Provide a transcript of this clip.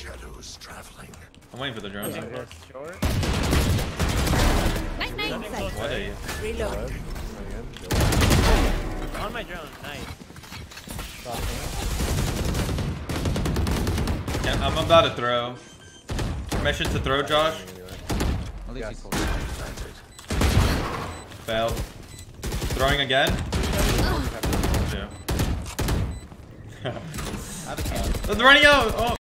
Shadows traveling. I'm waiting for the drone. Yeah. though. Night night. What are you? Reload. On my drone. Nice. Yeah, I'm about to throw. Permission to throw, Josh. At least he's Failed. Throwing again. Oh. Yeah. uh, running out. Oh. oh.